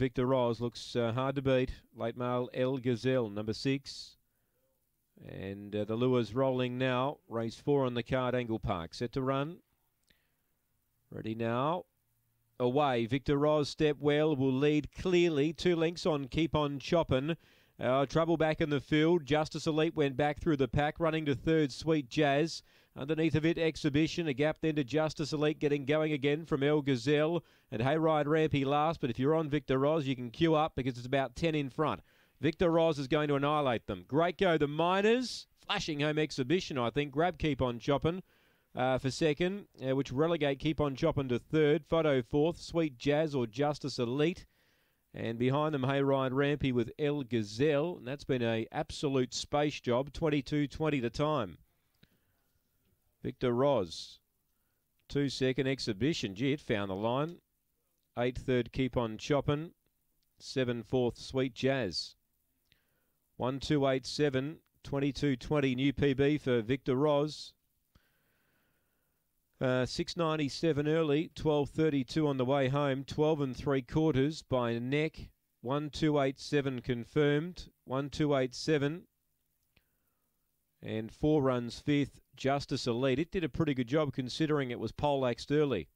Victor Roz looks uh, hard to beat. Late male El Gazelle, number six. And uh, the lure's rolling now. Race four on the card, Angle Park. Set to run. Ready now. Away. Victor Roz, step well, will lead clearly. Two lengths on Keep On Choppin'. Uh, trouble back in the field. Justice Elite went back through the pack, running to third. Sweet Jazz. Underneath of it, Exhibition. A gap then to Justice Elite getting going again from El Gazelle. And Hayride Rampy last. But if you're on Victor Roz, you can queue up because it's about 10 in front. Victor Roz is going to annihilate them. Great go, the Miners. Flashing home exhibition, I think. Grab Keep On Chopping uh, for second, uh, which relegate Keep On Chopping to third. Photo fourth. Sweet Jazz or Justice Elite. And behind them, Hey Ryan Rampy with El Gazelle. And that's been a absolute space job. 22.20 the time. Victor Roz. Two second exhibition. Gee, it found the line. Eight third, keep on chopping. Seven fourth, sweet jazz. One two eight seven. 22.20 new PB for Victor Roz. Uh, 697 early, 1232 on the way home, 12 and three quarters by neck, 1287 confirmed, 1287, and four runs fifth, Justice Elite. It did a pretty good job considering it was poleaxed early.